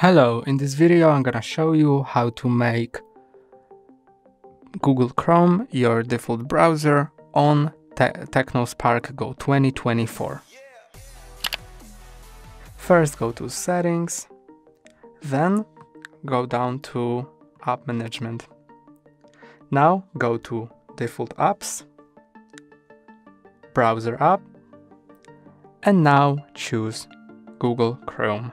Hello, in this video I'm gonna show you how to make Google Chrome your default browser on Te Tecno Spark Go 2024. First go to settings, then go down to app management. Now go to default apps, browser app, and now choose Google Chrome.